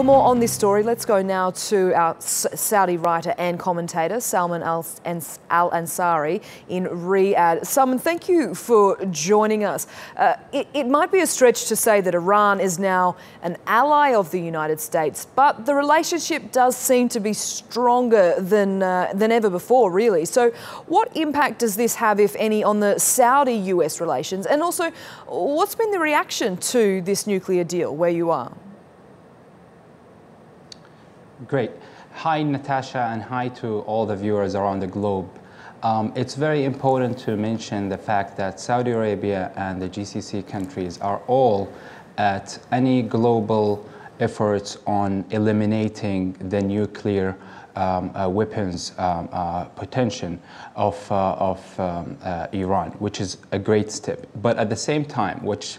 For more on this story, let's go now to our Saudi writer and commentator, Salman Al Ansari in Riyadh. Salman, thank you for joining us. Uh, it, it might be a stretch to say that Iran is now an ally of the United States, but the relationship does seem to be stronger than, uh, than ever before, really. So, what impact does this have, if any, on the Saudi US relations? And also, what's been the reaction to this nuclear deal where you are? Great. Hi, Natasha, and hi to all the viewers around the globe. Um, it's very important to mention the fact that Saudi Arabia and the GCC countries are all at any global efforts on eliminating the nuclear um, uh, weapons um, uh, potential of, uh, of um, uh, Iran, which is a great step. But at the same time, which,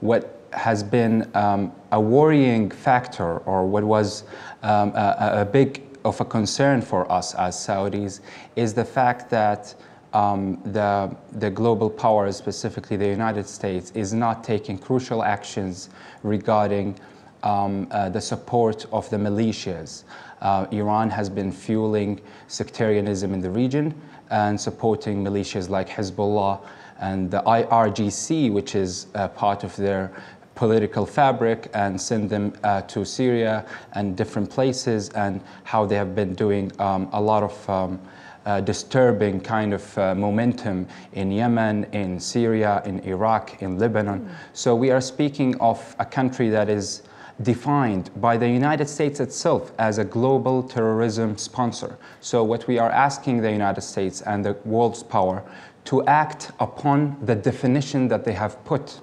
what has been um, a worrying factor or what was um, a, a, big of a concern for us as Saudis is the fact that um, the, the global powers, specifically the United States, is not taking crucial actions regarding um, uh, the support of the militias. Uh, Iran has been fueling sectarianism in the region and supporting militias like Hezbollah and the IRGC, which is uh, part of their political fabric and send them uh, to Syria and different places and how they have been doing um, a lot of um, uh, disturbing kind of uh, momentum in Yemen, in Syria, in Iraq, in Lebanon. Mm. So we are speaking of a country that is defined by the United States itself as a global terrorism sponsor. So what we are asking the United States and the world's power to act upon the definition that they have put,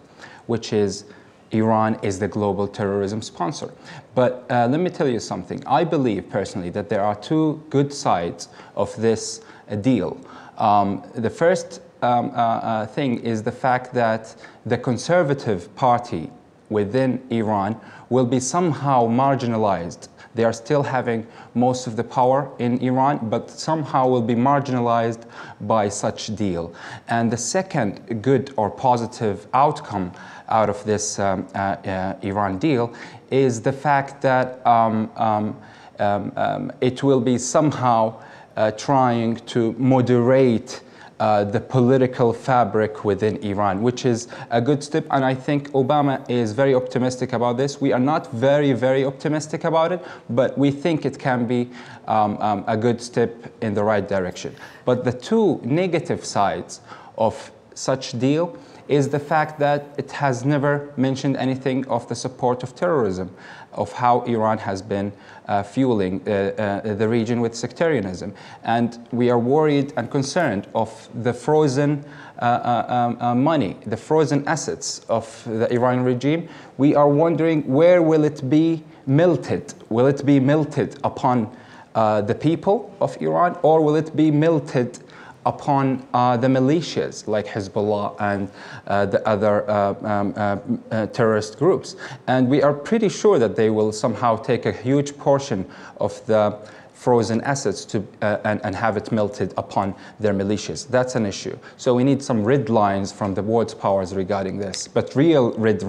which is Iran is the global terrorism sponsor. But uh, let me tell you something. I believe personally that there are two good sides of this uh, deal. Um, the first um, uh, uh thing is the fact that the conservative party within Iran will be somehow marginalized they are still having most of the power in Iran, but somehow will be marginalized by such deal. And the second good or positive outcome out of this um, uh, uh, Iran deal is the fact that um, um, um, um it will be somehow uh, trying to moderate uh, the political fabric within Iran, which is a good step. And I think Obama is very optimistic about this. We are not very, very optimistic about it, but we think it can be um, um, a good step in the right direction. But the two negative sides of such deal is the fact that it has never mentioned anything of the support of terrorism, of how Iran has been uh, fueling uh, uh, the region with sectarianism. And we are worried and concerned of the frozen uh, uh, um, uh, money, the frozen assets of the Iranian regime. We are wondering where will it be melted? Will it be melted upon the people of Iran or will it be melted upon uh, the militias like Hezbollah and uh, the other uh, um, uh, uh, terrorist groups. And we are pretty sure that they will somehow take a huge portion of the frozen assets to, uh, and, and have it melted upon their militias. That's an issue. So we need some red lines from the world's powers regarding this. But real red,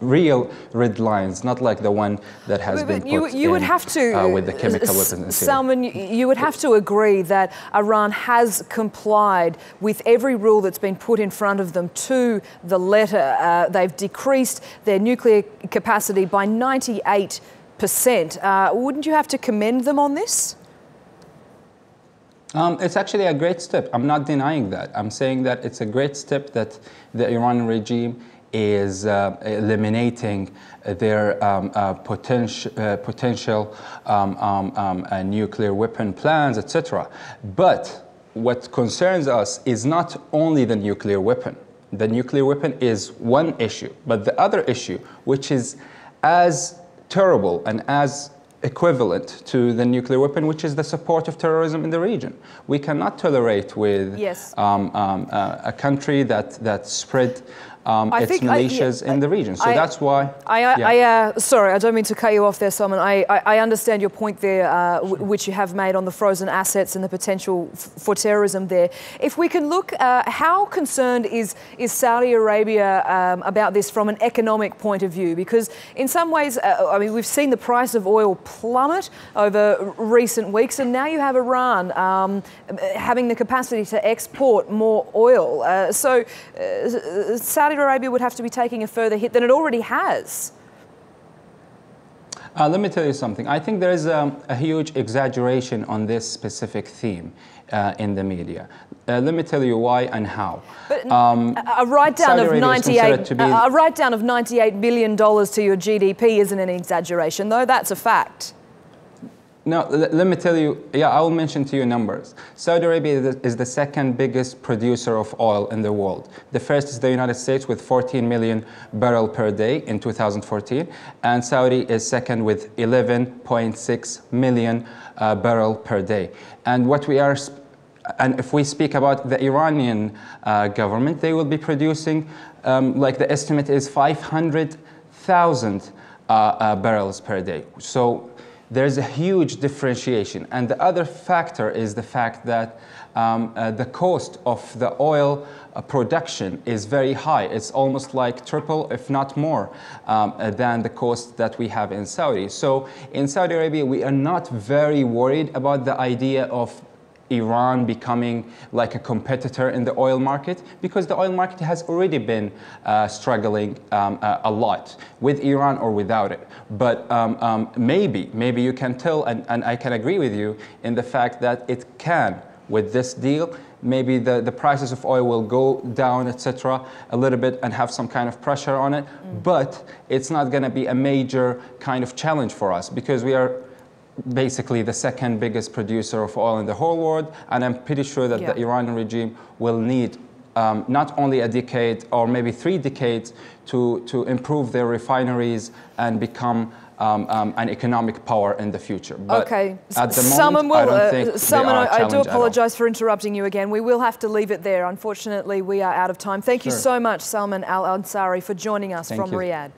real red lines, not like the one that has but, been put you, in, would have to, uh, with the chemical weapons. Salman, you would have to agree that Iran has complied with every rule that's been put in front of them to the letter. Uh, they've decreased their nuclear capacity by 98 percent. Uh, wouldn't you have to commend them on this? Um, it's actually a great step. I'm not denying that. I'm saying that it's a great step that the Iranian regime is uh, eliminating their um, uh, potential, uh, potential um, um, um uh, nuclear weapon plans, etc. But what concerns us is not only the nuclear weapon. The nuclear weapon is one issue, but the other issue, which is as terrible and as equivalent to the nuclear weapon, which is the support of terrorism in the region. We cannot tolerate with yes. um, um, uh, a country that, that spread um, its think, militias I, in the region. So I, that's why. I, yeah. uh, sorry, I don't mean to cut you off there, Simon. I, I, understand your point there, uh, sure. which you have made on the frozen assets and the potential for terrorism there. If we can look, uh, how concerned is, is Saudi Arabia um, about this from an economic point of view? Because in some ways, uh, I mean, we've seen the price of oil plummet over recent weeks, and now you have Iran um, having the capacity to export more oil. Uh, so uh, Saudi Arabia would have to be taking a further hit than it already has. Uh, let me tell you something. I think there is a, a huge exaggeration on this specific theme uh, in the media. Uh, let me tell you why and how. But um, a write down of 98 a write down of 98 billion dollars to your GDP isn't an exaggeration, though. That's a fact. No, let me tell you, yeah, I will mention to you numbers. Saudi Arabia is the second biggest producer of oil in the world. The first is the United States with 14 million barrel per day in 2014, and Saudi is second with 11.6 million uh, barrel per day. And what we are and if we speak about the Iranian uh, government, they will be producing, um, like the estimate is 500,000 uh, uh, barrels per day. So there's a huge differentiation. And the other factor is the fact that um, uh, the cost of the oil uh, production is very high. It's almost like triple, if not more, um, uh, than the cost that we have in Saudi. So in Saudi Arabia, we are not very worried about the idea of Iran becoming like a competitor in the oil market because the oil market has already been uh, struggling um, uh, a lot with Iran or without it. But um, um, maybe, maybe you can tell, and, and I can agree with you in the fact that it can with this deal maybe the, the prices of oil will go down, etc., a little bit and have some kind of pressure on it. Mm. But it's not going to be a major kind of challenge for us because we are basically the second biggest producer of oil in the whole world. And I'm pretty sure that yeah. the Iranian regime will need um, not only a decade or maybe three decades to, to improve their refineries and become um, um, an economic power in the future. But okay. At the moment, will, I don't think uh, Salman, I do apologise for interrupting you again. We will have to leave it there. Unfortunately, we are out of time. Thank sure. you so much, Salman Al Ansari, for joining us Thank from you. Riyadh.